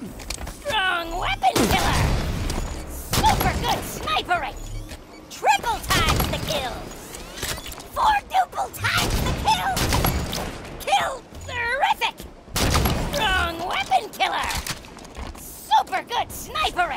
Strong weapon killer! Super good snipering! Triple times the kills! Four duple times the kills! Kill terrific! Strong weapon killer! Super good sniper!